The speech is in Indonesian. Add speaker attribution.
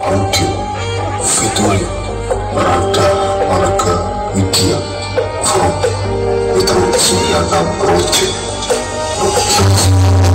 Speaker 1: audio featuring Berada Marga Media from Metro Suryana Project Production